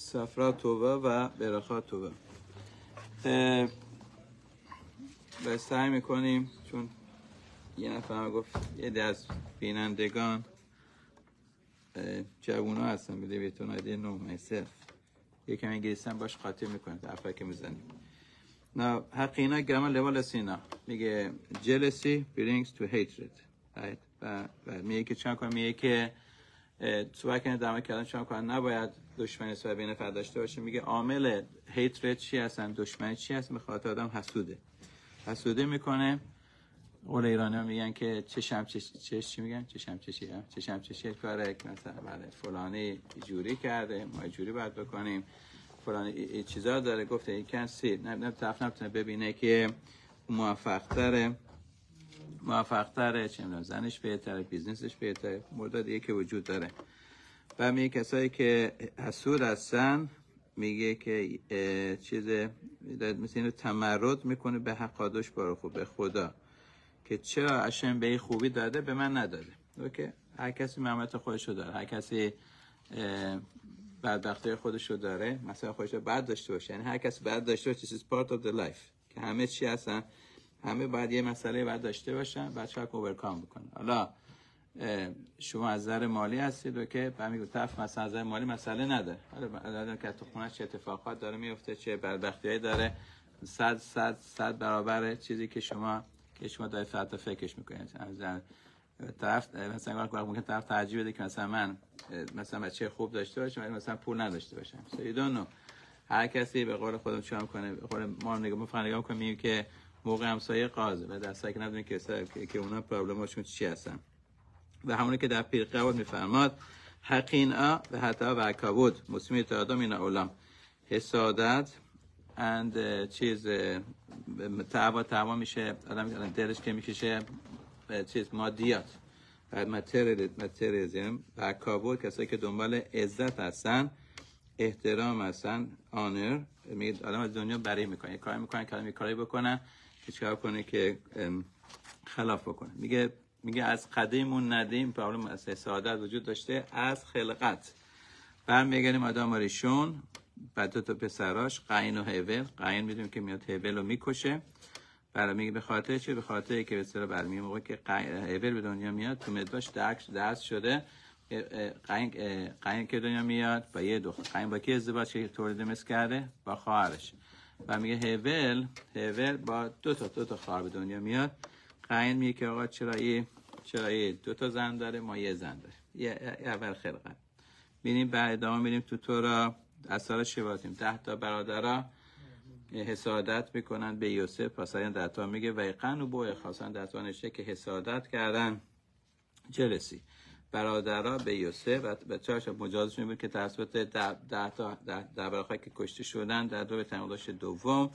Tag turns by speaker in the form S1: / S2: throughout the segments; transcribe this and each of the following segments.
S1: سفرا توبه و برخا توبه. و سعی می‌کنیم چون یه نفر گفت یه دست بینندگان جوون ها هستن بده بیتون آیده نو صرف یکم انگلیسی باش خاطر می‌کنه که می‌زنیم نه حقینا گرامر لول سینا میگه jealousy brings to hatred right? و, و میگه که چند کنم میگه که کنه در کردن چند کنم نباید دشمنی سوی بین فرد داشته باشه. میگه عامل hatred چی هستن؟ دشمنی چی هست خاطر آدم حسوده. حسوده می‌کنه. اول ایرانی ها میگن که چشم چش چش چی میگن؟ چشم چشی ها. چشم چشی کاره مثلا بله فلانی جوری کرده ما جوری باید بکنیم. فلانی چیزا داره. گفته این کن سی نه نه طرف نبتونه ببینه که موفق تره. موفق تره چه زنش بهتره بیزنسش بهتره مورد دیگه که وجود داره. و میگه کسایی که حسود هستن میگه که چیز مثل اینو تمرد می‌کنه به حقادش بارو خوب به خدا. که چرا اشم به خوبی داده به من نداده. اوکی؟ هر کسی محمد خودشو داره هر کسی بدبختی خودشو داره مثلا خودش بد داشته باشه. یعنی هر کسی بد داشته باشه is part of the life. که همه چی هستن. همه باید یه مسئله بعد داشته باشن بعد شاید اوورکام بکنه حالا شما از نظر مالی هستید و که به طرف مثلا از نظر مالی مسئله نداره. حالا که تو خونه چه اتفاقات داره میفته چه بدبختی داره صد صد صد برابر چیزی که شما که شما دارید فقط فکرش می‌کنید. از طرف مثلا وقت ممکن طرف ترجیح بده که مثلا من مثلا بچه خوب داشته باشم ولی مثلا پول نداشته باشم. Know. هر کسی به قول خودم چه کنه به قول ما نگاه ما فقط نگاه که موقع همسایه قاضی. و در که ندونیم که که اونا پرابلماشون چی هستن. و همونی که در پیر قبول میفرماد ا و حتی و کبود مسلمی آدم این اولام حسادت اند چیز تعوا تعوا میشه. آدم دلش که می‌کشه چیز مادیات. و متریالیزم و کابود کسایی که دنبال عزت هستن احترام هستن آنر آدم از دنیا بری می‌کنه. کاری می‌کنه کلمه کاری بکنن که چکار کنه که خلاف بکنه. میگه میگه از قدیم و ندیم پرابلم از حسادت وجود داشته از خلقت. برمیگردیم آدم ریشون بعد دو تا پسراش قین و هیول. قین می‌دونیم که میاد هیول رو می‌کشه. برای میگه به خاطر چی؟ به خاطر که به اصطلاح برمی موقع که هیول به دنیا میاد تو مداش درک درس شده. قین که دنیا میاد با یه دختر قین با کی ازدواج که تولید مثل کرده؟ با خواهرش. و میگه هیول هیول با دو تا دو تا خواهر به دنیا میاد. قین میگه که آقا چرا یه چرا یه دو تا زن داره ما یه زن داره یه اول خلقت. ببینیم بعد ادامه میریم تو تورا اثار شباتیم ده تا برادرها حسادت می‌کنن به یوسف. پس این در تا میگه ویقن و بوی خواستن در تا نشه که حسادت کردن. جلسی برادرها به یوسف و به چهارش مجازشون بود که توسط ده تا در که کشته شدن در دو به دوم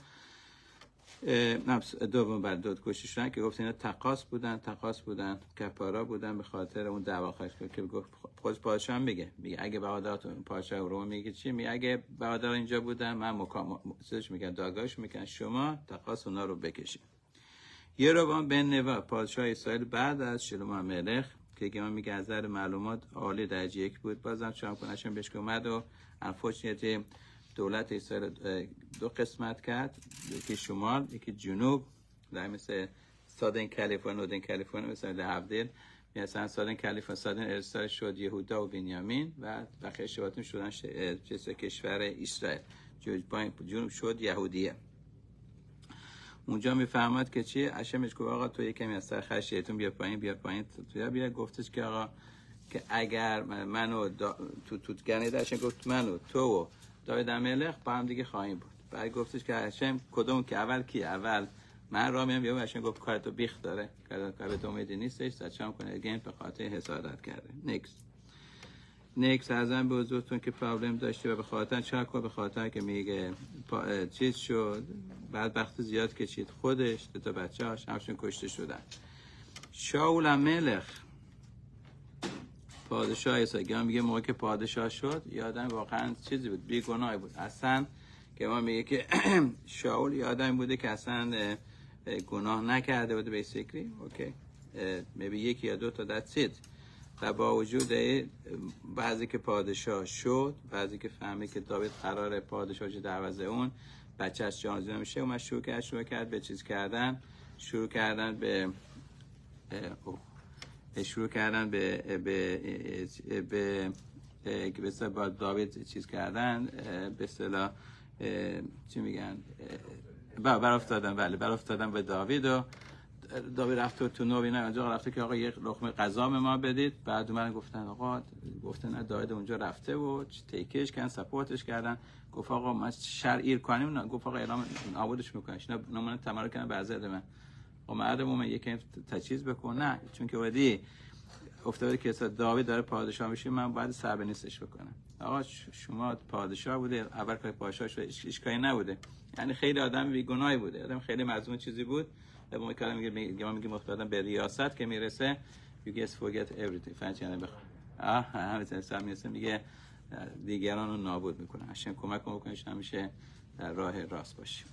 S1: دوم بعد دو کشته شدن که گفت اینا تقاس بودن تقاس بودن کپارا بودن به خاطر اون دعوا که گفت خود پادشاه میگه. میگه اگه برادراتون پادشاه روم میگه چی؟ میگه اگه برادر اینجا بودن من مکام سرش میگن داگاش میگن شما تقاس اونا رو بکشید. یه رو بن نوا پادشاه اسرائیل بعد از شلوم ملخ که من میگه از معلومات عالی درجه یک بود. بازم شام کنشون بهش اومد و انفورچنیتی دولت اسرائیل دو قسمت کرد. یکی شمال یکی جنوب. در مثل سادن کالیفرنیا نودن کالیفرنیا مثل لحبدیل مثلا سادن کالیفرنیا سادن ارسال شد یهودا و بنیامین و بقیه شباتون شدن کشور اسرائیل. جنوب شد یهودیه. اونجا می‌فهمد که چی اشمش گفت آقا تو کمی از سر خشیتون بیا پایین بیا پایین. تو بیا. گفتش که آقا که اگر منو تو تو گنه گفت منو تو داوید ملخ با هم دیگه خواهیم بود. بعد گفتش که هشم کدوم که اول کی؟ اول من را میام یا هشم گفت کارتو بیخ داره. کار تو امیدی نیستش. سچام کنه. اگین به خاطر حسادت کرده. نیکس نیکس ازم به حضورتون که پرابلم داشته و به خاطر چه به خاطر که میگه چیز شد. بعد وقت زیاد کشید خودش تا بچه هاش همشون کشته شدن. شاول ملخ. پادشاه ایسا میگه موقع که پادشاه شد یادم واقعا چیزی بود بی گناه بود. اصلا که ما میگه که شاول یادم بوده که اصلا گناه نکرده بوده بیسیکلی اوکی میبی یکی یا دو تا دت سید و با وجود بعضی که پادشاه شد بعضی که فهمید که داوید قرار پادشاه دروازه اون بچهش جانزی میشه و من شروع کرد شروع کرد به چیز کردن شروع کردن به شروع کردن به به به به با داوید چیز کردن به اصطلاح چی میگن بر افتادن بله بر افتادن به داوید و داوید رفت تو نوی نه اونجا رفته که آقا یک لقمه غذا به ما بدید. بعد من گفتن آقا گفتن نه داوید اونجا رفته و تیکش کردن سپورتش کردن. گفت آقا ما شرعیر کنیم. نه گفت آقا اعلام نابودش میکنش نه نمونه تمرکز کنه بعضی من. و مردم من یکی تجهیز بکن. نه چون که ودی افتاده که داوید داره پادشاه میشه من باید سربه نیستش بکنم. آقا شما پادشاه بوده اول که پادشاه شده اشکایی نبوده. یعنی خیلی آدم بیگناهی بوده. آدم خیلی مظلوم چیزی بود. و ما کلام میگه میگه ما میگیم به ریاست که می‌رسه. You get forget everything. فهمت یعنی بخ آه همه سر می‌رسه. میگه دیگران رو نابود می‌کنه هشم کمک کنه همیشه در راه راست باشیم.